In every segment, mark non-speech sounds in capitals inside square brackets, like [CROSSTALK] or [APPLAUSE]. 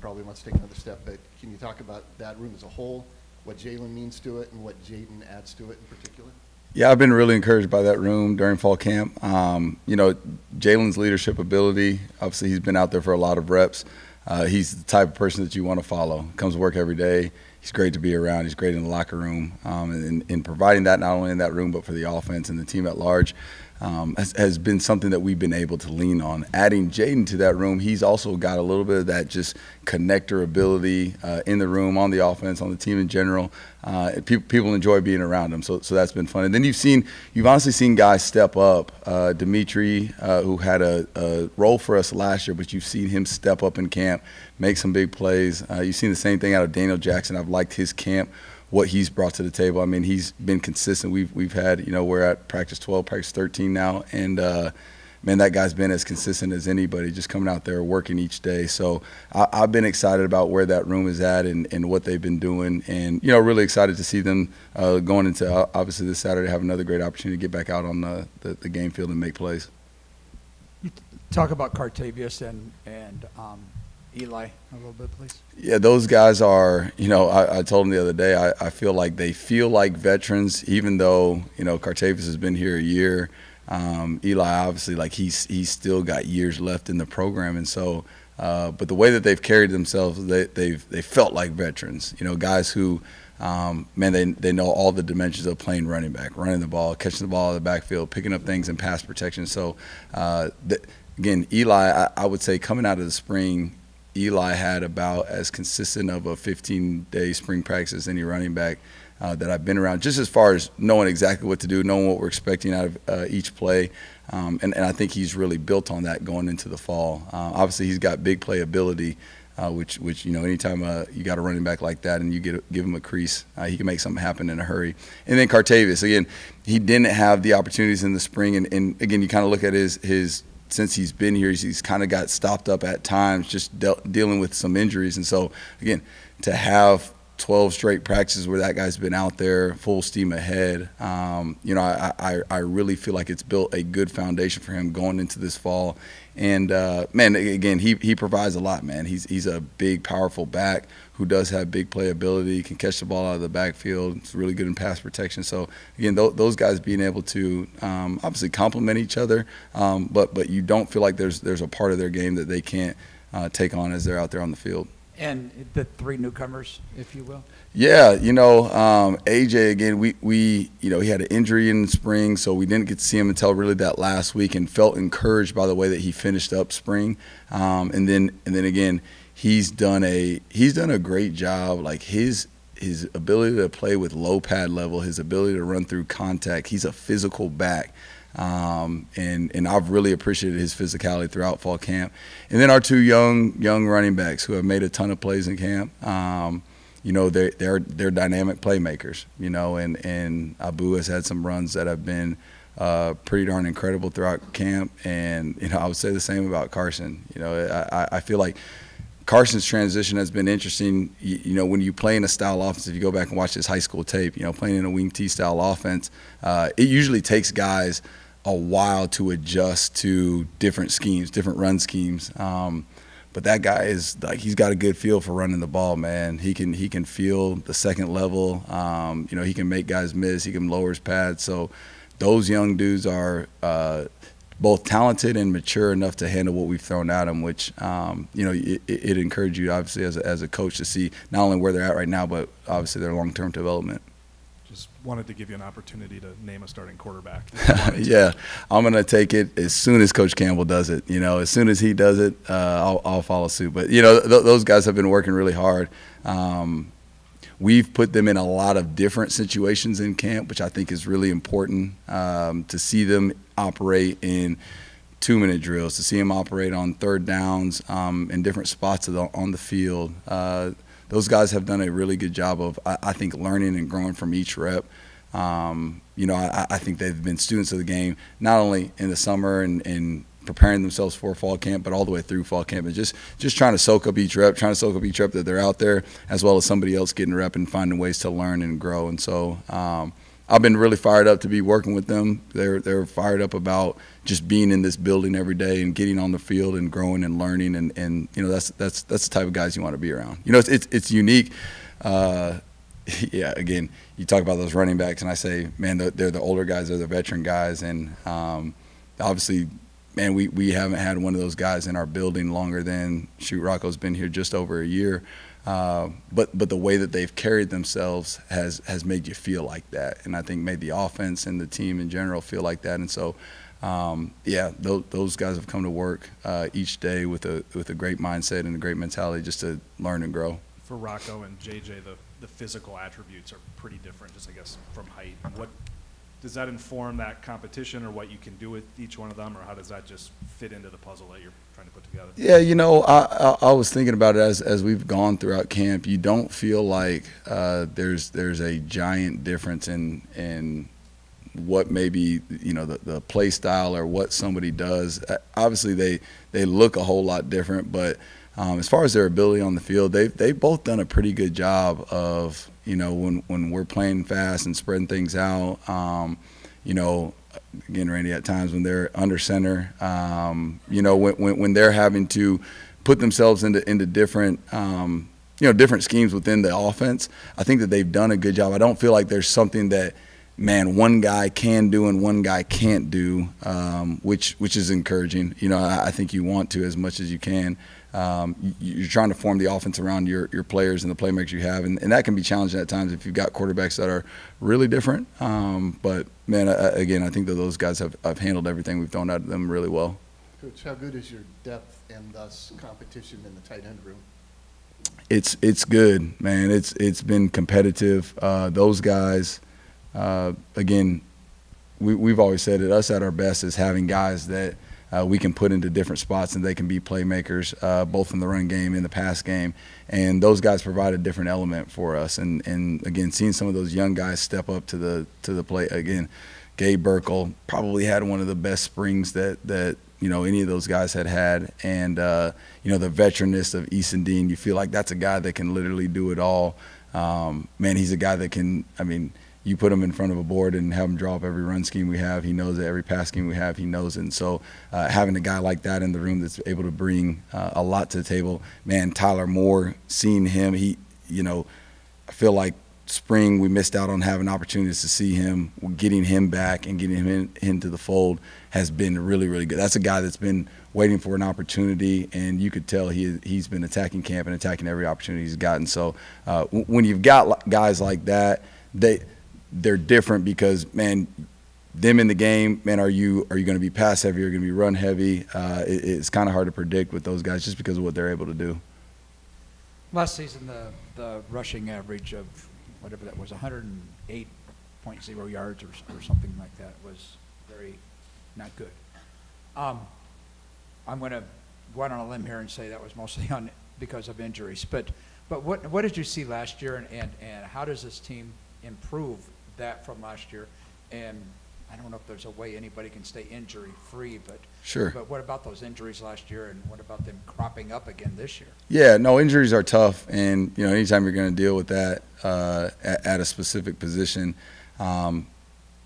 probably wants to take another step, but can you talk about that room as a whole, what Jalen means to it, and what Jaden adds to it in particular? Yeah, I've been really encouraged by that room during fall camp. Um, you know, Jalen's leadership ability, obviously, he's been out there for a lot of reps. Uh, he's the type of person that you want to follow. Comes to work every day. He's great to be around. He's great in the locker room. Um, and, and providing that not only in that room, but for the offense and the team at large um, has, has, been something that we've been able to lean on. Adding Jaden to that room, he's also got a little bit of that just connector ability uh, in the room, on the offense, on the team in general. Uh, people, people enjoy being around him, so so that's been fun. And then you've seen, you've honestly seen guys step up. Uh, Dimitri, uh, who had a, a, role for us last year, but you've seen him step up in camp, make some big plays. Uh, you've seen the same thing out of Daniel Jackson. I've liked his camp what he's brought to the table. I mean, he's been consistent. We've we've had you know we're at practice 12, practice 13 now, and uh, man, that guy's been as consistent as anybody, just coming out there working each day. So I, have been excited about where that room is at and, and what they've been doing, and you know really excited to see them uh, going into uh, obviously this Saturday have another great opportunity to get back out on the, the, the game field and make plays. Talk about Cartevious and and. Um, Eli a little bit, please? Yeah, those guys are, you know, I, I told them the other day, I, I, feel like they feel like veterans, even though, you know, Cartevious has been here a year. Um, Eli, obviously, like he's, he's still got years left in the program. And so, uh, but the way that they've carried themselves, they, they've, they felt like veterans, you know, guys who, um, man, they, they know all the dimensions of playing running back, running the ball, catching the ball in the backfield, picking up things in pass protection. So, uh, the, again, Eli, I, I, would say coming out of the spring, Eli had about as consistent of a 15 day spring practice as any running back uh, that I've been around, just as far as knowing exactly what to do, knowing what we're expecting out of uh, each play. Um, and, and, I think he's really built on that going into the fall. Uh, obviously, he's got big playability. Uh, which, which you know, anytime uh, you got a running back like that and you get give him a crease, uh, he can make something happen in a hurry. And then Cartevious, again, he didn't have the opportunities in the spring, and, and again, you kind of look at his his since he's been here, he's, he's kind of got stopped up at times, just de- dealing with some injuries. And so, again, to have 12 straight practices where that guy's been out there full steam ahead, um, you know, I, I, I, really feel like it's built a good foundation for him going into this fall. And, uh, man, again, he, he provides a lot, man. He's, he's a big, powerful back who does have big playability, can catch the ball out of the backfield. It's really good in pass protection. So again, th- those guys being able to um, obviously complement each other, um, but but you don't feel like there's there's a part of their game that they can't uh, take on as they're out there on the field. And the three newcomers, if you will. Yeah, you know, um, AJ again. We we you know he had an injury in the spring, so we didn't get to see him until really that last week, and felt encouraged by the way that he finished up spring. Um, and then and then again, he's done a he's done a great job. Like his his ability to play with low pad level, his ability to run through contact. He's a physical back. Um, and and I've really appreciated his physicality throughout fall camp. And then our two young young running backs who have made a ton of plays in camp. Um, you know they're they're they're dynamic playmakers. You know, and and Abu has had some runs that have been uh, pretty darn incredible throughout camp. And you know I would say the same about Carson. You know I I feel like Carson's transition has been interesting. You, you, know, when you play in a style offense, if you go back and watch his high school tape, you know, playing in a wing T style offense, uh, it usually takes guys a while to adjust to different schemes, different run schemes. Um, but that guy is like he's got a good feel for running the ball, man. He can he can feel the second level. Um, you know, he can make guys miss. He can lower his pads. So those young dudes are. Uh, both talented and mature enough to handle what we've thrown at them, which um, you know it, it encourages you obviously as a, as a coach to see not only where they're at right now, but obviously their long term development. Just wanted to give you an opportunity to name a starting quarterback. [LAUGHS] yeah, I'm gonna take it as soon as Coach Campbell does it. You know, as soon as he does it, uh, I'll, I'll, follow suit. But you know, th- those guys have been working really hard. Um, we've put them in a lot of different situations in camp, which I think is really important um, to see them operate in two minute drills, to see them operate on third downs um, in different spots the, on the field. Uh, those guys have done a really good job of, I, I think, learning and growing from each rep. Um, you know, I, I, think they've been students of the game, not only in the summer and, and preparing themselves for fall camp, but all the way through fall camp, and just just trying to soak up each rep, trying to soak up each rep that they're out there, as well as somebody else getting rep and finding ways to learn and grow. And so, um, I've been really fired up to be working with them. They're they're fired up about just being in this building every day and getting on the field and growing and learning and, and you know that's that's that's the type of guys you want to be around. You know, it's it's, it's unique. Uh, [LAUGHS] yeah, again, you talk about those running backs, and I say, man, they're, they're the older guys, they're the veteran guys, and um, obviously, man, we, we haven't had one of those guys in our building longer than shoot. Rocco's been here just over a year, uh, but but the way that they've carried themselves has has made you feel like that, and I think made the offense and the team in general feel like that, and so. Um, yeah, those, those guys have come to work uh, each day with a with a great mindset and a great mentality just to learn and grow. For Rocco and JJ, the, the physical attributes are pretty different, just I guess from height. What does that inform that competition, or what you can do with each one of them, or how does that just fit into the puzzle that you're trying to put together? Yeah, you know, I, I, I was thinking about it as as we've gone throughout camp. You don't feel like uh, there's there's a giant difference in in what maybe you know the, the play style or what somebody does. Uh, obviously, they they look a whole lot different, but um, as far as their ability on the field, they've they've both done a pretty good job of you know when when we're playing fast and spreading things out. Um, you know, again, Randy, at times when they're under center, um, you know, when, when when they're having to put themselves into into different. Um, you know, different schemes within the offense. I think that they've done a good job. I don't feel like there's something that man, one guy can do and one guy can't do, um, which which is encouraging. You know, I, I, think you want to as much as you can. Um, you, are trying to form the offense around your, your players and the playmakers you have, and, and that can be challenging at times if you've got quarterbacks that are really different. Um, but man, I, again, I think that those guys have, have handled everything we've thrown at them really well. Coach, how good is your depth and thus competition in the tight end room? It's it's good, man. It's it's been competitive. Uh, those guys uh, again, we, we've always said it. Us at our best is having guys that uh, we can put into different spots and they can be playmakers, uh, both in the run game and the pass game. And those guys provide a different element for us. And, and again, seeing some of those young guys step up to the to the plate again. Gabe Burkle probably had one of the best springs that that you know any of those guys had had, and uh, you know the veteranness of Easton Dean. You feel like that's a guy that can literally do it all. Um, man, he's a guy that can. I mean you put him in front of a board and have him draw up every run scheme we have. He knows it. Every pass scheme we have, he knows it. And so uh, having a guy like that in the room that's able to bring uh, a lot to the table, man, Tyler Moore, seeing him, he, you know, I feel like spring we missed out on having opportunities to see him. Getting him back and getting him in, into the fold has been really, really good. That's a guy that's been waiting for an opportunity, and you could tell he he's been attacking camp and attacking every opportunity he's gotten. So uh, when you've got guys like that, they they're different because man them in the game, man, are you are you going to be pass heavy? Are going to be run heavy? Uh, it, it's kind of hard to predict with those guys just because of what they're able to do. Last season, the the rushing average of whatever that was, 108.0 yards or, or something like that was very not good. Um, I'm going to go out on a limb here and say that was mostly on because of injuries. But but what what did you see last year, and and, and how does this team improve that from last year. And I don't know if there's a way anybody can stay injury free, but sure. But what about those injuries last year, and what about them cropping up again this year? Yeah, no, injuries are tough, and you know, anytime you're going to deal with that uh, at, at, a specific position, um,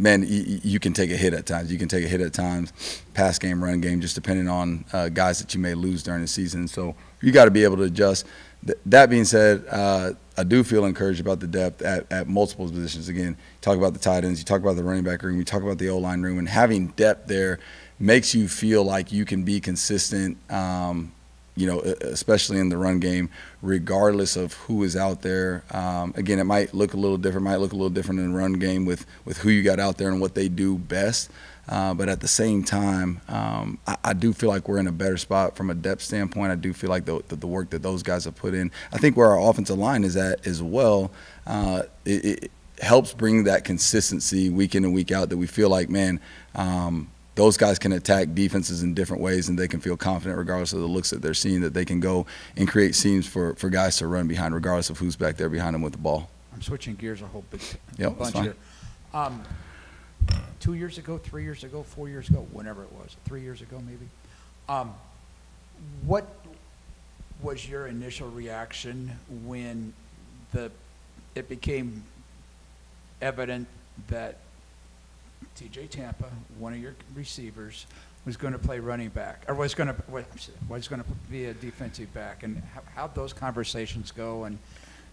man, you, you, can take a hit at times. You can take a hit at times, pass game, run game, just depending on uh, guys that you may lose during the season. So you got to be able to adjust. Th- that being said, uh, I do feel encouraged about the depth at, at multiple positions. Again, talk about the tight ends, you talk about the running back room, you talk about the O line room, and having depth there makes you feel like you can be consistent. Um, you know, especially in the run game, regardless of who is out there. Um, again, it might look a little different, might look a little different in the run game with, with who you got out there and what they do best. Uh, but at the same time, um, I, I, do feel like we're in a better spot from a depth standpoint. I do feel like the, the, the, work that those guys have put in. I think where our offensive line is at as well, uh, it, it, helps bring that consistency week in and week out that we feel like, man, um, those guys can attack defenses in different ways and they can feel confident regardless of the looks that they're seeing that they can go and create seams for, for guys to run behind regardless of who's back there behind them with the ball. I'm switching gears a whole big yep, bunch here. Um, two years ago, three years ago, four years ago, whenever it was, three years ago maybe. Um, what was your initial reaction when the it became evident that TJ Tampa, one of your receivers, was going to play running back, or was going to, was going to be a defensive back, and how- how'd those conversations go, and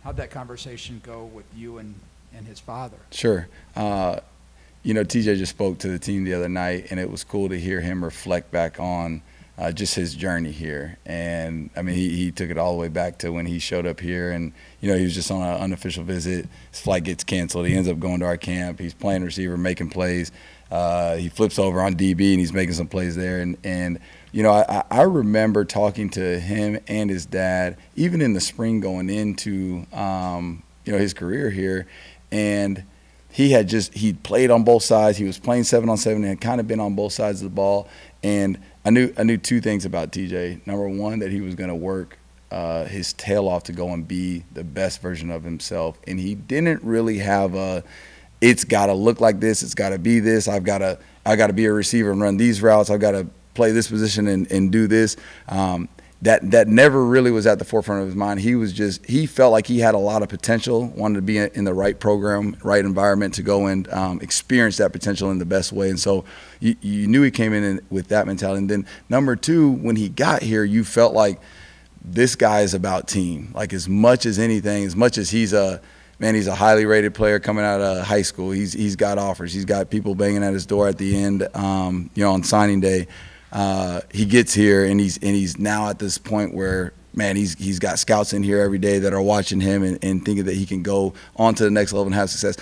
how'd that conversation go with you and, and his father? Sure. Uh, you know, TJ just spoke to the team the other night, and it was cool to hear him reflect back on uh, just his journey here. And I mean, he, he took it all the way back to when he showed up here, and you know, he was just on an unofficial visit. His flight gets canceled. He ends up going to our camp. He's playing receiver, making plays. Uh, he flips over on DB, and he's making some plays there. And and you know, I, I remember talking to him and his dad, even in the spring going into um, you know his career here, and he had just he played on both sides. He was playing seven on seven and had kind of been on both sides of the ball. And I knew I knew two things about TJ. Number one, that he was going to work uh, his tail off to go and be the best version of himself, and he didn't really have a. It's got to look like this. It's got to be this. I've got to. I got to be a receiver and run these routes. I've got to play this position and, and do this. Um, that that never really was at the forefront of his mind. He was just he felt like he had a lot of potential, wanted to be in the right program, right environment to go and um, experience that potential in the best way. And so you, you knew he came in with that mentality. And then number two, when he got here, you felt like this guy is about team. Like as much as anything, as much as he's a man, he's a highly rated player coming out of high school. He's he's got offers. He's got people banging at his door at the end. Um, you know, on signing day, uh, he gets here and he's and he's now at this point where man, he's he's got scouts in here every day that are watching him and, and thinking that he can go on to the next level and have success.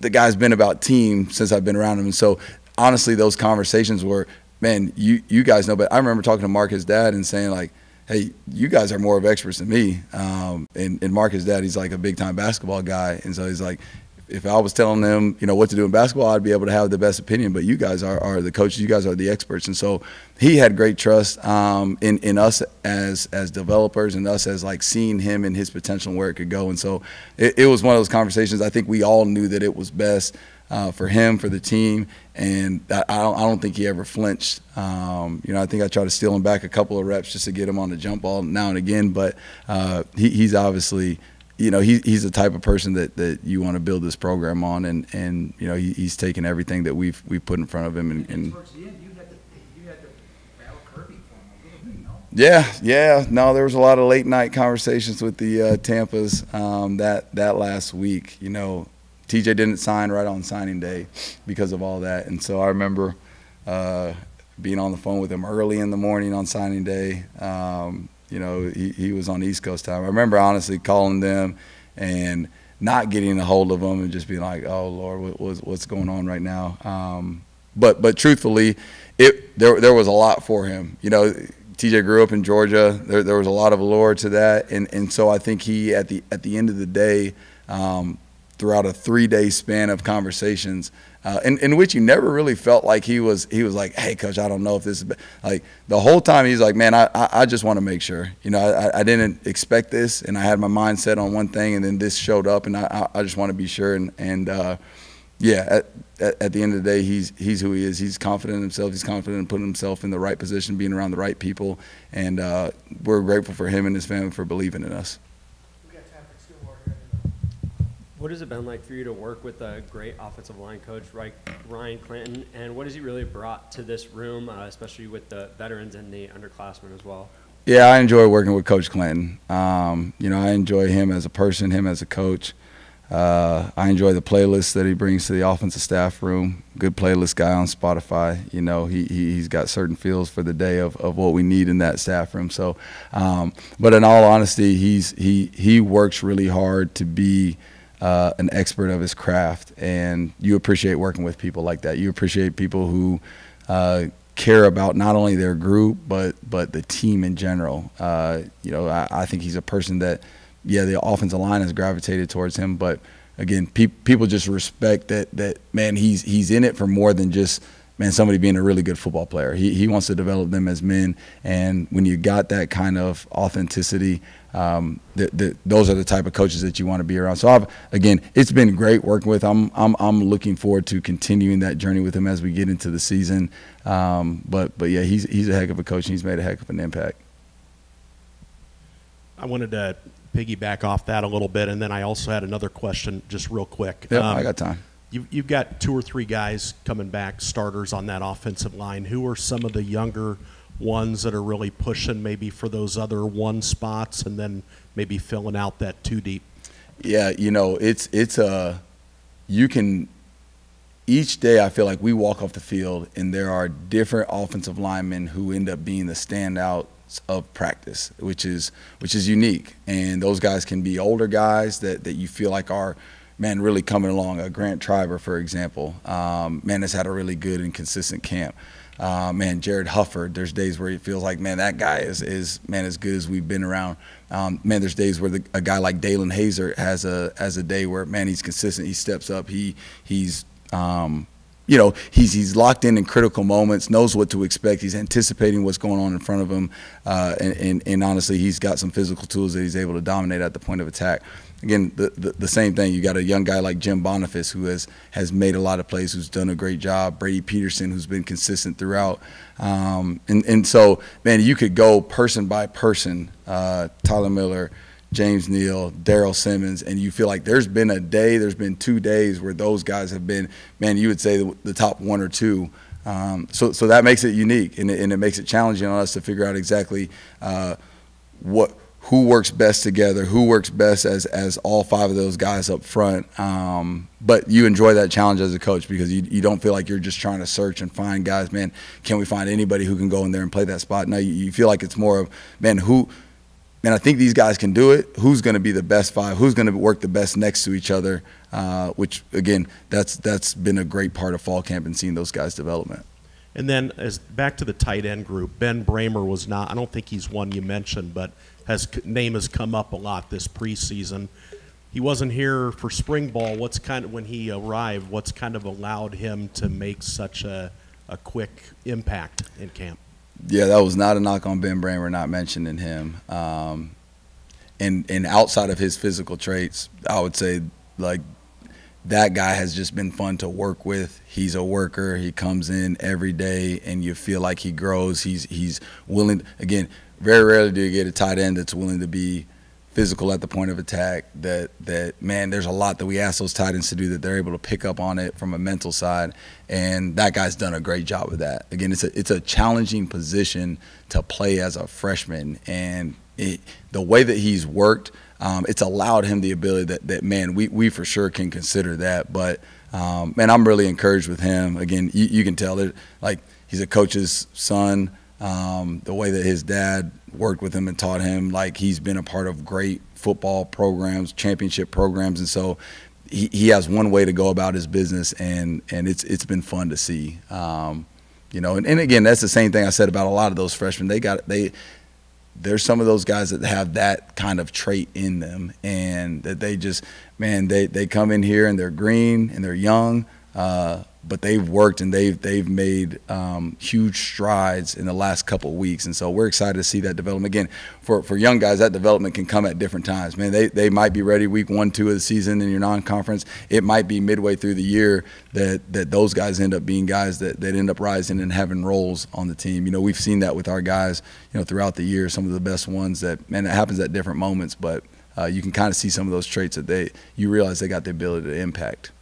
The guy's been about team since I've been around him, and so honestly, those conversations were, man, you you guys know, but I remember talking to Mark, his dad, and saying like hey, you guys are more of experts than me. Um, and, and Mark, his dad, he's like a big time basketball guy. And so he's like, if I was telling them, you know, what to do in basketball, I'd be able to have the best opinion. But you guys are, are the coaches. You guys are the experts. And so he had great trust um, in in us as as developers and us as like seeing him and his potential and where it could go. And so it, it was one of those conversations. I think we all knew that it was best uh, for him, for the team, and I, I, don't, I don't think he ever flinched. Um, you know, I think I tried to steal him back a couple of reps just to get him on the jump ball now and again, but uh, he, he's obviously. You know, he, he's the type of person that, that you want to build this program on, and, and you know he, he's taken everything that we've we put in front of him, and, and towards the end, you had to, you had to battle Kirby for him a little bit, no? Yeah, yeah. No, there was a lot of late night conversations with the uh, Tampa's um, that that last week. You know, TJ didn't sign right on signing day because of all that, and so I remember uh, being on the phone with him early in the morning on signing day. Um, you know, he, he was on East Coast time. I remember honestly calling them and not getting a hold of them and just being like, "Oh Lord, what, what's going on right now?" Um, but but truthfully, it there there was a lot for him. You know, TJ grew up in Georgia. There there was a lot of allure to that, and and so I think he at the at the end of the day. Um, throughout a three-day span of conversations, uh, in, in which he never really felt like he was he was like, "Hey, coach, I don't know if this is like." The whole time he's like, "Man, I I, I just want to make sure." You know, I, I didn't expect this, and I had my mind set on one thing, and then this showed up, and I I just want to be sure. And and uh, yeah, at, at, at the end of the day, he's he's who he is. He's confident in himself. He's confident in putting himself in the right position, being around the right people, and uh, we're grateful for him and his family for believing in us. What has it been like for you to work with a great offensive line coach, like Ryan Clanton, and what has he really brought to this room, uh, especially with the veterans and the underclassmen as well? Yeah, I enjoy working with Coach Clanton. Um, you know, I enjoy him as a person, him as a coach. Uh, I enjoy the playlists that he brings to the offensive staff room. Good playlist guy on Spotify. You know, he, he he's got certain feels for the day of, of what we need in that staff room. So, um, but in all honesty, he's he he works really hard to be uh, an expert of his craft, and you appreciate working with people like that. You appreciate people who uh, care about not only their group but but the team in general. Uh, you know, I, I, think he's a person that, yeah, the offensive line has gravitated towards him, but again, pe- people just respect that that man. He's he's in it for more than just man somebody being a really good football player. He he wants to develop them as men, and when you got that kind of authenticity um, the, the, those are the type of coaches that you want to be around. So I've, again, it's been great working with. I'm, I'm, I'm looking forward to continuing that journey with him as we get into the season. Um, but, but yeah, he's, he's a heck of a coach and he's made a heck of an impact. I wanted to piggyback off that a little bit, and then I also had another question, just real quick. Yeah, um, I got time. You've, you've got two or three guys coming back, starters on that offensive line. Who are some of the younger ones that are really pushing maybe for those other one spots and then maybe filling out that two deep? Yeah, you know, it's it's a you can each day I feel like we walk off the field and there are different offensive linemen who end up being the standouts of practice, which is which is unique. And those guys can be older guys that, that you feel like are man really coming along. A Grant Treiber, for example, um, man has had a really good and consistent camp. Uh, man, Jared Hufford. There's days where it feels like, man, that guy is, is man as good as we've been around. Um, man, there's days where the, a guy like Dalen Hazer has a has a day where man he's consistent. He steps up. He he's um, you know, he's he's locked in in critical moments, knows what to expect. He's anticipating what's going on in front of him, uh, and, and, and honestly, he's got some physical tools that he's able to dominate at the point of attack. Again, the, the, the same thing. You got a young guy like Jim Bonifas who has has made a lot of plays, who's done a great job. Brady Peterson, who's been consistent throughout, um, and and so man, you could go person by person. Uh, Tyler Miller. James Neal, Daryl Simmons, and you feel like there's been a day, there's been two days where those guys have been, man, you would say the, the top one or two. Um, so, so that makes it unique, and it, and it makes it challenging on us to figure out exactly uh, what who works best together, who works best as as all five of those guys up front. Um, but you enjoy that challenge as a coach because you you don't feel like you're just trying to search and find guys. Man, can we find anybody who can go in there and play that spot? No, you, you feel like it's more of man who and I think these guys can do it. Who's going to be the best five? Who's going to work the best next to each other? Uh, which again, that's that's been a great part of fall camp and seeing those guys' development. And then as back to the tight end group, Ben Brahmer was not. I don't think he's one you mentioned, but has name has come up a lot this preseason. He wasn't here for spring ball. What's kind of when he arrived? What's kind of allowed him to make such a a quick impact in camp? Yeah, that was not a knock on Ben Brahmer, not mentioning him. Um, and and outside of his physical traits, I would say like that guy has just been fun to work with. He's a worker. He comes in every day, and you feel like he grows. He's he's willing. Again, very rarely do you get a tight end that's willing to be physical at the point of attack. That that man, there's a lot that we ask those tight ends to do that they're able to pick up on it from a mental side, and that guy's done a great job with that. Again, it's a it's a challenging position to play as a freshman, and it, the way that he's worked, um, it's allowed him the ability that that man, we we for sure can consider that, but. Um, man, I'm really encouraged with him. Again, you, you can tell that like he's a coach's son. Um, the way that his dad worked with him and taught him, like he's been a part of great football programs, championship programs, and so he, he has one way to go about his business, and and it's it's been fun to see. Um, you know, and, and again, that's the same thing I said about a lot of those freshmen. They got they there's some of those guys that have that kind of trait in them and that they just man they, they come in here and they're green and they're young uh, but they've worked and they've they've made um, huge strides in the last couple of weeks, and so we're excited to see that development. Again, for, for young guys, that development can come at different times. Man, they, they might be ready week one, two of the season in your non-conference. It might be midway through the year that that those guys end up being guys that, that end up rising and having roles on the team. You know, we've seen that with our guys. You know, throughout the year, some of the best ones that man, it happens at different moments, but uh, you can kind of see some of those traits that they you realize they got the ability to impact.